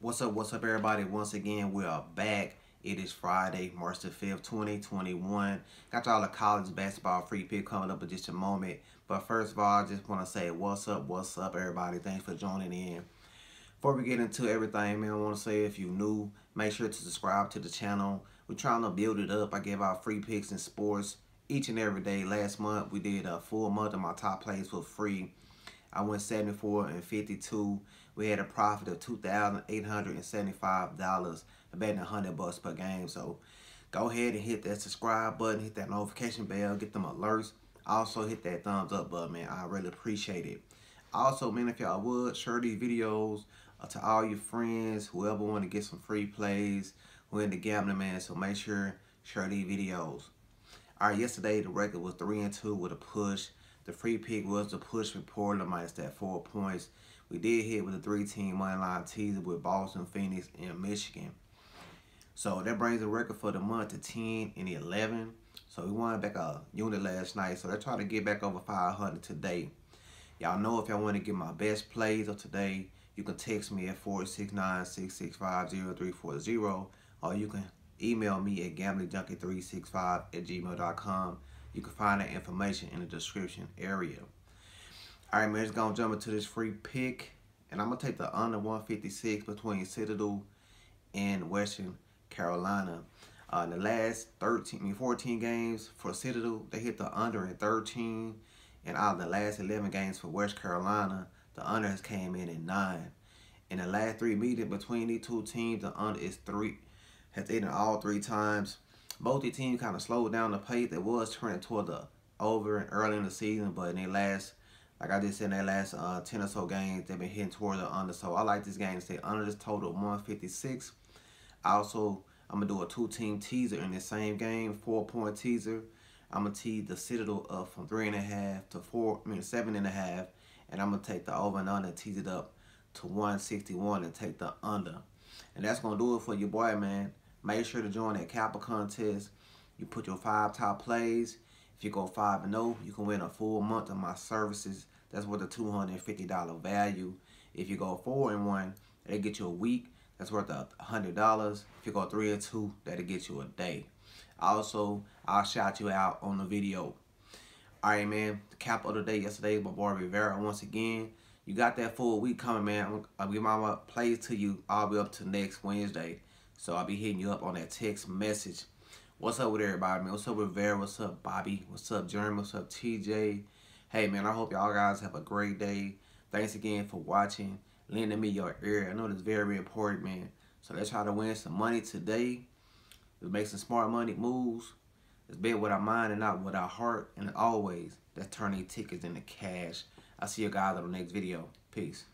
What's up, what's up, everybody? Once again, we are back. It is Friday, March the 5th, 2021. Got y'all a college basketball free pick coming up in just a moment. But first of all, I just want to say what's up, what's up, everybody. Thanks for joining in. Before we get into everything, man, I want to say if you're new, make sure to subscribe to the channel. We're trying to build it up. I give out free picks in sports each and every day. Last month, we did a full month of my top plays for free. I went 74 and 52. We had a profit of $2,875, betting 100 bucks per game. So go ahead and hit that subscribe button, hit that notification bell, get them alerts. Also hit that thumbs up button, man. I really appreciate it. Also, man, if y'all would, share these videos uh, to all your friends, whoever want to get some free plays, who in the gambling, man. So make sure share these videos. All right, yesterday the record was 3 and 2 with a push. The free pick was the push with Portland minus that four points. We did hit with a three-team money line teaser with Boston, Phoenix, and Michigan. So that brings the record for the month to 10 and 11. So we won back a unit last night. So they're trying to get back over 500 today. Y'all know if y'all want to get my best plays of today, you can text me at 469-665-0340 or you can email me at gamblingjunkie365 at gmail.com. You can find that information in the description area. All right, man, let's go jump into this free pick. And I'm to take the under 156 between Citadel and Western Carolina. Uh, the last 13, I mean 14 games for Citadel, they hit the under in 13. And out of the last 11 games for West Carolina, the under has came in at 9. In the last three meetings between these two teams, the under is 3, has eaten all three times both the teams kind of slowed down the pace. It was turning toward the over and early in the season, but in their last, like I just said, in their last uh, 10 or so games, they've been hitting toward the under. So I like this game to stay under this total of 156. Also, I'm going to do a two-team teaser in the same game, four-point teaser. I'm going to tease the Citadel up from 3.5 to 4, I mean 7.5. And I'm going to take the over and under and tease it up to 161 and take the under. And that's going to do it for your boy, man. Make sure to join that capper contest. You put your five top plays. If you go 5 and 0, you can win a full month of my services. That's worth a $250 value. If you go 4 and 1, that'll get you a week. That's worth a $100. If you go 3 and 2, that'll get you a day. Also, I'll shout you out on the video. Alright, man. The cap of the day yesterday, my boy Rivera once again. You got that full week coming, man. I'll give my plays to you the way up to next Wednesday. So I'll be hitting you up on that text message. What's up with everybody, man? What's up with Vera? What's up, Bobby? What's up, Jeremy? What's up, TJ? Hey, man, I hope y'all guys have a great day. Thanks again for watching, lending me your ear. I know that's very important, man. So let's try to win some money today. Let's make some smart money moves. Let's bet with our mind and not with our heart. And always, let's turn these tickets into cash. I'll see you guys on the next video. Peace.